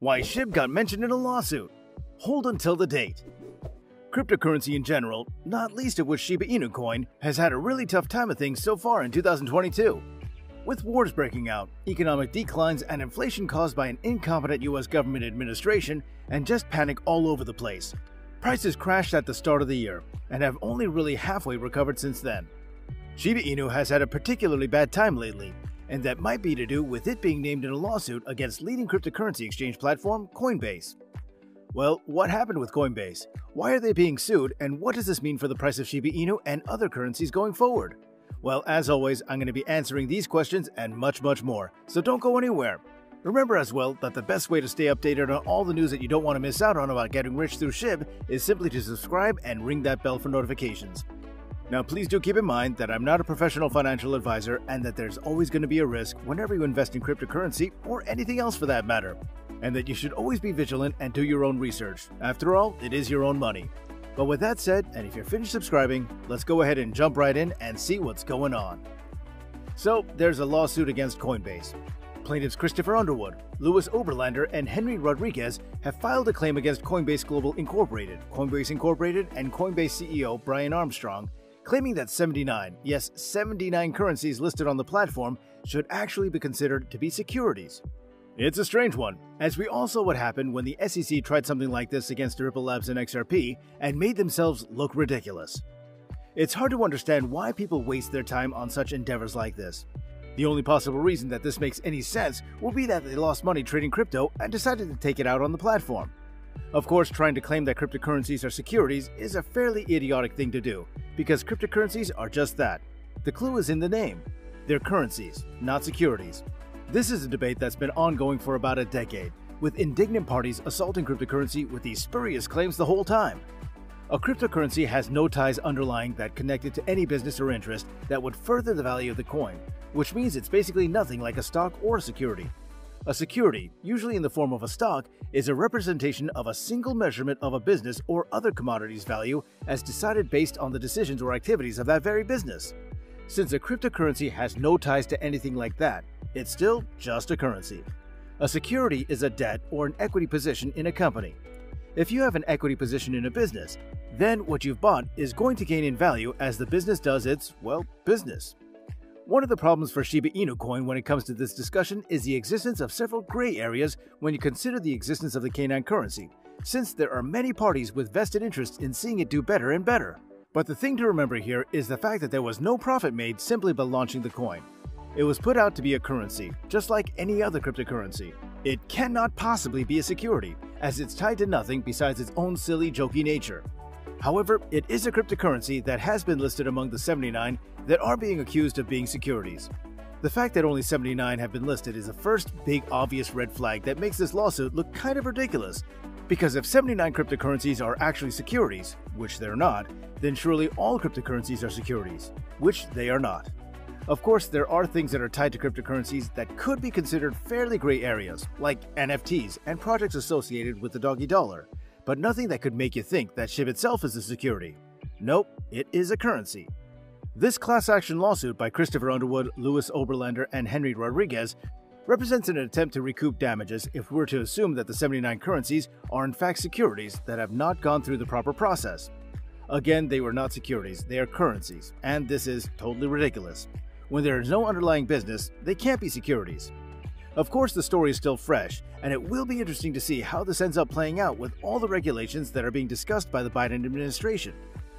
Why SHIB got mentioned in a lawsuit. Hold until the date. Cryptocurrency in general, not least of which Shiba Inu coin, has had a really tough time of things so far in 2022. With wars breaking out, economic declines, and inflation caused by an incompetent US government administration, and just panic all over the place, prices crashed at the start of the year and have only really halfway recovered since then. Shiba Inu has had a particularly bad time lately, and that might be to do with it being named in a lawsuit against leading cryptocurrency exchange platform Coinbase. Well, what happened with Coinbase? Why are they being sued, and what does this mean for the price of Shiba Inu and other currencies going forward? Well, as always, I'm going to be answering these questions and much, much more, so don't go anywhere. Remember as well that the best way to stay updated on all the news that you don't want to miss out on about getting rich through SHIB is simply to subscribe and ring that bell for notifications. Now, please do keep in mind that I'm not a professional financial advisor and that there's always going to be a risk whenever you invest in cryptocurrency or anything else for that matter, and that you should always be vigilant and do your own research. After all, it is your own money. But with that said, and if you're finished subscribing, let's go ahead and jump right in and see what's going on. So, there's a lawsuit against Coinbase. Plaintiffs Christopher Underwood, Louis Oberlander, and Henry Rodriguez have filed a claim against Coinbase Global Incorporated, Coinbase Incorporated, and Coinbase CEO Brian Armstrong, claiming that 79, yes, 79 currencies listed on the platform should actually be considered to be securities. It's a strange one, as we all saw what happened when the SEC tried something like this against Ripple Labs and XRP and made themselves look ridiculous. It's hard to understand why people waste their time on such endeavors like this. The only possible reason that this makes any sense will be that they lost money trading crypto and decided to take it out on the platform. Of course, trying to claim that cryptocurrencies are securities is a fairly idiotic thing to do, because cryptocurrencies are just that. The clue is in the name. They're currencies, not securities. This is a debate that's been ongoing for about a decade, with indignant parties assaulting cryptocurrency with these spurious claims the whole time. A cryptocurrency has no ties underlying that connected to any business or interest that would further the value of the coin, which means it's basically nothing like a stock or a security. A security, usually in the form of a stock, is a representation of a single measurement of a business or other commodity's value as decided based on the decisions or activities of that very business. Since a cryptocurrency has no ties to anything like that, it's still just a currency. A security is a debt or an equity position in a company. If you have an equity position in a business, then what you've bought is going to gain in value as the business does its, well, business. One of the problems for Shiba Inu coin when it comes to this discussion is the existence of several gray areas when you consider the existence of the canine currency, since there are many parties with vested interests in seeing it do better and better. But the thing to remember here is the fact that there was no profit made simply by launching the coin. It was put out to be a currency, just like any other cryptocurrency. It cannot possibly be a security, as it's tied to nothing besides its own silly, jokey nature. However, it is a cryptocurrency that has been listed among the 79 that are being accused of being securities. The fact that only 79 have been listed is the first big obvious red flag that makes this lawsuit look kind of ridiculous. Because if 79 cryptocurrencies are actually securities, which they're not, then surely all cryptocurrencies are securities, which they are not. Of course, there are things that are tied to cryptocurrencies that could be considered fairly gray areas, like NFTs and projects associated with the doggy dollar, but nothing that could make you think that SHIB itself is a security. Nope, it is a currency. This class action lawsuit by Christopher Underwood, Louis Oberlander, and Henry Rodriguez represents an attempt to recoup damages if we're to assume that the 79 currencies are in fact securities that have not gone through the proper process. Again, they were not securities, they are currencies, and this is totally ridiculous. When there is no underlying business, they can't be securities. Of course, the story is still fresh, and it will be interesting to see how this ends up playing out with all the regulations that are being discussed by the Biden administration.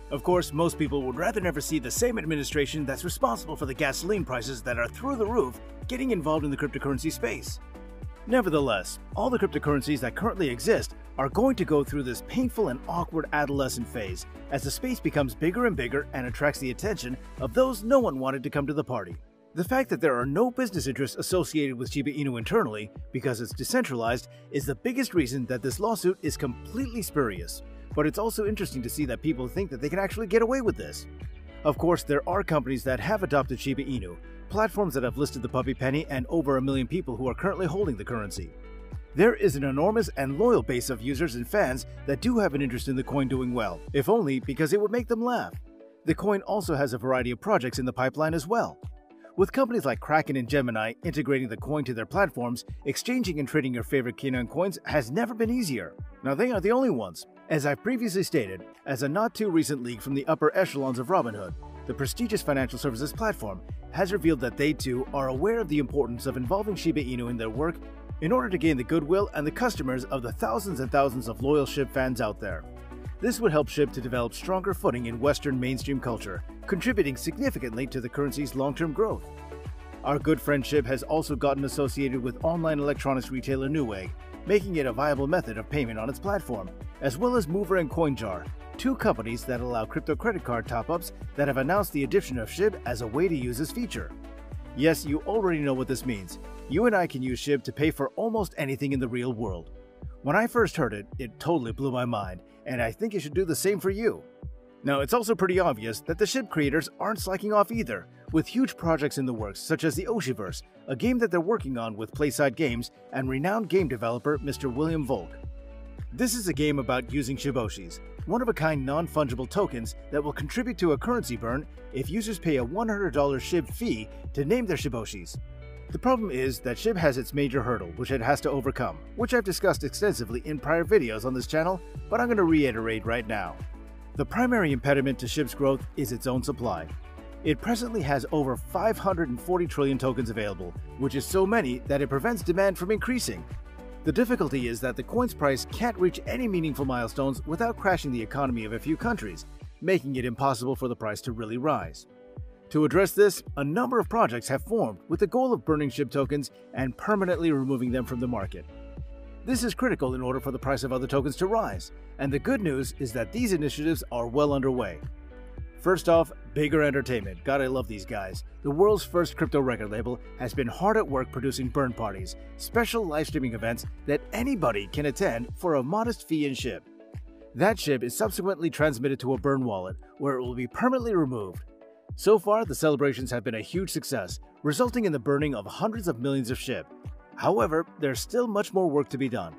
Of course, most people would rather never see the same administration that's responsible for the gasoline prices that are through the roof getting involved in the cryptocurrency space. Nevertheless, all the cryptocurrencies that currently exist are going to go through this painful and awkward adolescent phase as the space becomes bigger and bigger and attracts the attention of those no one wanted to come to the party. The fact that there are no business interests associated with Shiba Inu internally, because it's decentralized, is the biggest reason that this lawsuit is completely spurious. But it's also interesting to see that people think that they can actually get away with this. Of course, there are companies that have adopted Shiba Inu, platforms that have listed the puppy penny, and over a million people who are currently holding the currency. There is an enormous and loyal base of users and fans that do have an interest in the coin doing well, if only because it would make them laugh. The coin also has a variety of projects in the pipeline as well. With companies like Kraken and Gemini integrating the coin to their platforms, exchanging and trading your favorite K9 coins has never been easier. Now, they are the only ones. As I've previously stated, as a not too recent leak from the upper echelons of Robinhood, the prestigious financial services platform has revealed that they too are aware of the importance of involving Shiba Inu in their work in order to gain the goodwill and the customers of the thousands and thousands of loyal SHIB fans out there. This would help SHIB to develop stronger footing in Western mainstream culture, contributing significantly to the currency's long-term growth. Our good friend SHIB has also gotten associated with online electronics retailer Newegg, making it a viable method of payment on its platform, as well as Mover and CoinJar, two companies that allow crypto credit card top-ups that have announced the addition of SHIB as a way to use this feature. Yes, you already know what this means. You and I can use SHIB to pay for almost anything in the real world. When I first heard it, it totally blew my mind, and I think it should do the same for you. Now, it's also pretty obvious that the SHIB creators aren't slacking off either, with huge projects in the works such as the Oshiverse, a game that they're working on with Playside Games and renowned game developer Mr. William Volk. This is a game about using Shiboshis, one-of-a-kind non-fungible tokens that will contribute to a currency burn if users pay a $100 SHIB fee to name their Shiboshis. The problem is that SHIB has its major hurdle, which it has to overcome, which I've discussed extensively in prior videos on this channel, but I'm going to reiterate right now. The primary impediment to SHIB's growth is its own supply. It presently has over 540 trillion tokens available, which is so many that it prevents demand from increasing. The difficulty is that the coin's price can't reach any meaningful milestones without crashing the economy of a few countries, making it impossible for the price to really rise. To address this, a number of projects have formed with the goal of burning SHIB tokens and permanently removing them from the market. This is critical in order for the price of other tokens to rise, and the good news is that these initiatives are well underway. First off, Bigger Entertainment. God, I love these guys. The world's first crypto record label has been hard at work producing burn parties, special live streaming events that anybody can attend for a modest fee and SHIB. That SHIB is subsequently transmitted to a burn wallet, where it will be permanently removed, so far, the celebrations have been a huge success, resulting in the burning of hundreds of millions of SHIB. However, there's still much more work to be done.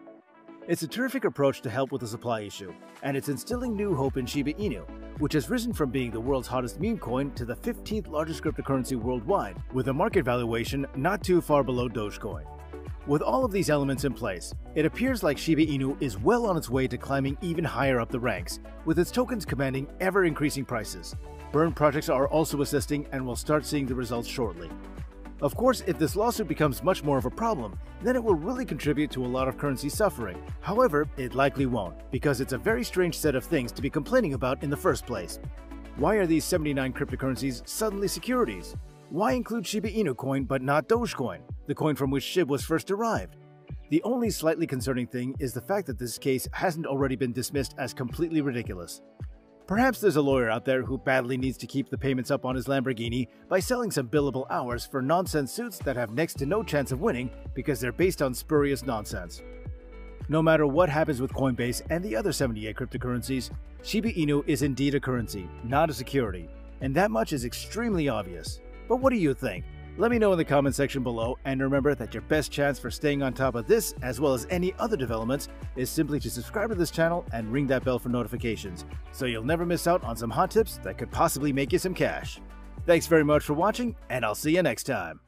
It's a terrific approach to help with the supply issue, and it's instilling new hope in Shiba Inu, which has risen from being the world's hottest meme coin to the 15th largest cryptocurrency worldwide, with a market valuation not too far below Dogecoin. With all of these elements in place, it appears like Shiba Inu is well on its way to climbing even higher up the ranks, with its tokens commanding ever-increasing prices. Burn projects are also assisting and will start seeing the results shortly. Of course, if this lawsuit becomes much more of a problem, then it will really contribute to a lot of currency suffering. However, it likely won't, because it's a very strange set of things to be complaining about in the first place. Why are these 79 cryptocurrencies suddenly securities? Why include Shiba Inu coin but not Dogecoin, the coin from which SHIB was first derived? The only slightly concerning thing is the fact that this case hasn't already been dismissed as completely ridiculous. Perhaps there's a lawyer out there who badly needs to keep the payments up on his Lamborghini by selling some billable hours for nonsense suits that have next to no chance of winning because they're based on spurious nonsense. No matter what happens with Coinbase and the other 78 cryptocurrencies, Shiba Inu is indeed a currency, not a security, and that much is extremely obvious. But what do you think? Let me know in the comment section below, and remember that your best chance for staying on top of this, as well as any other developments, is simply to subscribe to this channel and ring that bell for notifications, so you'll never miss out on some hot tips that could possibly make you some cash. Thanks very much for watching, and I'll see you next time.